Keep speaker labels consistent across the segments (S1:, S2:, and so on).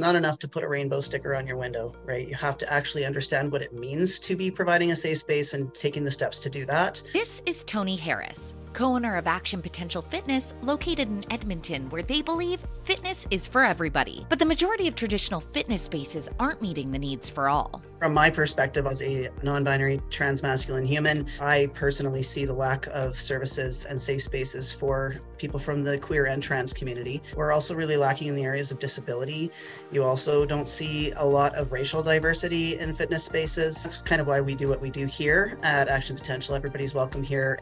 S1: not enough to put a rainbow sticker on your window, right? You have to actually understand what it means to be providing a safe space and taking the steps to do that.
S2: This is Toni Harris, co owner of Action Potential Fitness, located in Edmonton, where they believe fitness is for everybody. But the majority of traditional fitness spaces aren't meeting the needs for all.
S1: From my perspective as a non binary transmasculine human, I personally see the lack of services and safe spaces for people from the queer and trans community. We're also really lacking in the areas of disability. You also don't see a lot of racial diversity in fitness spaces. That's kind of why we do what we do here at Action Potential. Everybody's welcome here.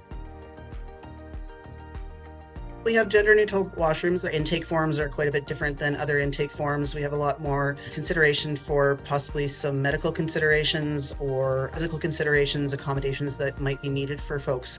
S1: We have gender neutral washrooms. The intake forms are quite a bit different than other intake forms. We have a lot more consideration for possibly some medical considerations or physical considerations, accommodations that might be needed for folks.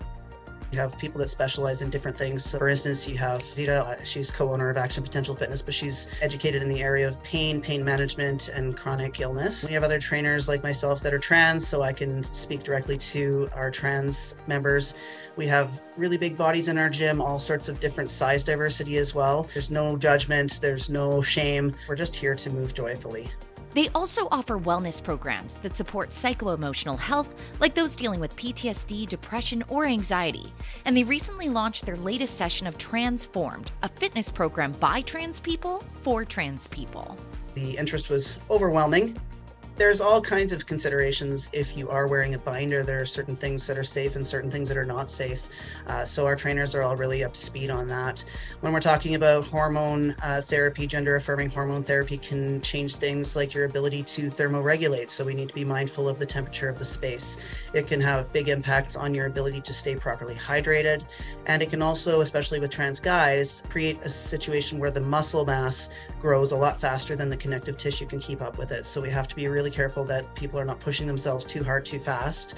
S1: You have people that specialize in different things. So for instance, you have Zita, uh, she's co-owner of Action Potential Fitness, but she's educated in the area of pain, pain management, and chronic illness. We have other trainers like myself that are trans, so I can speak directly to our trans members. We have really big bodies in our gym, all sorts of different size diversity as well. There's no judgment, there's no shame. We're just here to move joyfully.
S2: They also offer wellness programs that support psycho emotional health, like those dealing with PTSD, depression, or anxiety. And they recently launched their latest session of Trans Formed, a fitness program by trans people for trans people.
S1: The interest was overwhelming there's all kinds of considerations if you are wearing a binder. There are certain things that are safe and certain things that are not safe. Uh, so our trainers are all really up to speed on that. When we're talking about hormone uh, therapy gender affirming hormone therapy can change things like your ability to thermoregulate. So we need to be mindful of the temperature of the space. It can have big impacts on your ability to stay properly hydrated. And it can also especially with trans guys create a situation where the muscle mass grows a lot faster than the connective tissue can keep up with it. So we have to be really really careful that people are not pushing themselves too hard too fast.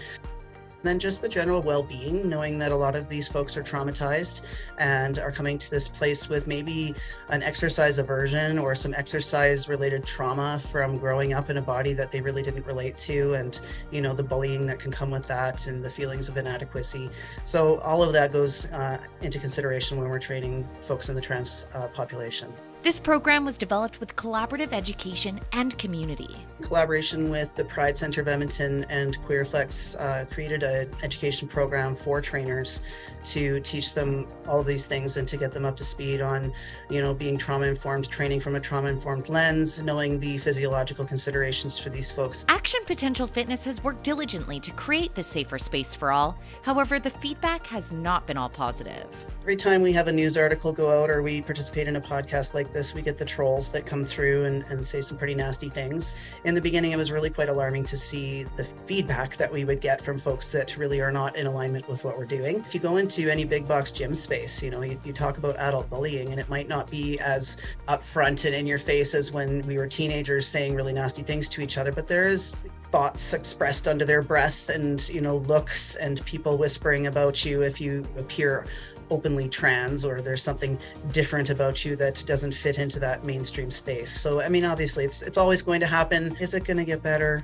S1: Then just the general well-being knowing that a lot of these folks are traumatized and are coming to this place with maybe an exercise aversion or some exercise related trauma from growing up in a body that they really didn't relate to and you know the bullying that can come with that and the feelings of inadequacy. So all of that goes uh, into consideration when we're training folks in the trans uh, population
S2: this program was developed with collaborative education and community.
S1: Collaboration with the Pride Center of Edmonton and QueerFlex uh, created an education program for trainers to teach them all of these things and to get them up to speed on, you know, being trauma informed, training from a trauma informed lens, knowing the physiological considerations for these folks.
S2: Action Potential Fitness has worked diligently to create this safer space for all. However, the feedback has not been all positive.
S1: Every time we have a news article go out or we participate in a podcast like this, we get the trolls that come through and, and say some pretty nasty things. In the beginning, it was really quite alarming to see the feedback that we would get from folks that really are not in alignment with what we're doing. If you go into any big box gym space, you know, you, you talk about adult bullying, and it might not be as upfront and in your face as when we were teenagers saying really nasty things to each other, but there is thoughts expressed under their breath and you know looks and people whispering about you if you appear openly trans or there's something different about you that doesn't fit into that mainstream space. So I mean obviously it's it's always going to happen. Is it going to get better?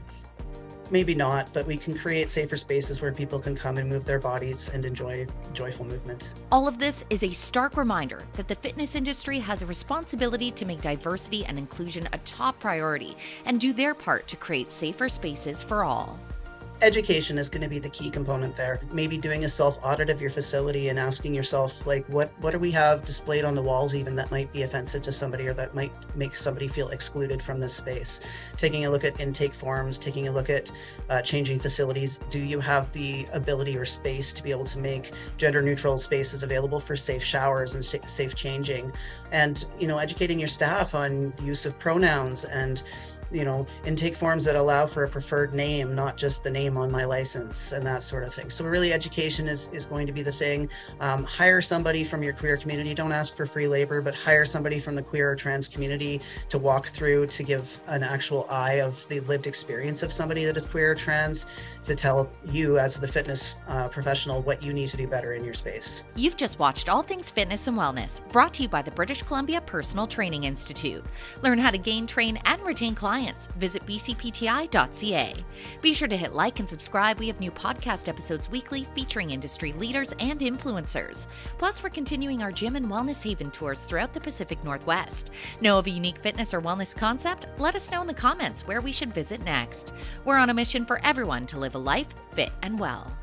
S1: Maybe not, but we can create safer spaces where people can come and move their bodies and enjoy joyful movement.
S2: All of this is a stark reminder that the fitness industry has a responsibility to make diversity and inclusion a top priority and do their part to create safer spaces for all
S1: education is going to be the key component there. Maybe doing a self audit of your facility and asking yourself like what what do we have displayed on the walls even that might be offensive to somebody or that might make somebody feel excluded from this space? Taking a look at intake forms taking a look at uh, changing facilities. Do you have the ability or space to be able to make gender neutral spaces available for safe showers and safe changing? And you know educating your staff on use of pronouns and you know, intake forms that allow for a preferred name, not just the name on my license and that sort of thing. So really education is, is going to be the thing. Um, hire somebody from your queer community. Don't ask for free labor, but hire somebody from the queer or trans community to walk through to give an actual eye of the lived experience of somebody that is queer or trans to tell you as the fitness uh, professional what you need to do better in your space.
S2: You've just watched All Things Fitness and Wellness, brought to you by the British Columbia Personal Training Institute. Learn how to gain, train, and retain clients visit bcpti.ca. Be sure to hit like and subscribe. We have new podcast episodes weekly featuring industry leaders and influencers. Plus, we're continuing our gym and wellness haven tours throughout the Pacific Northwest. Know of a unique fitness or wellness concept? Let us know in the comments where we should visit next. We're on a mission for everyone to live a life fit and well.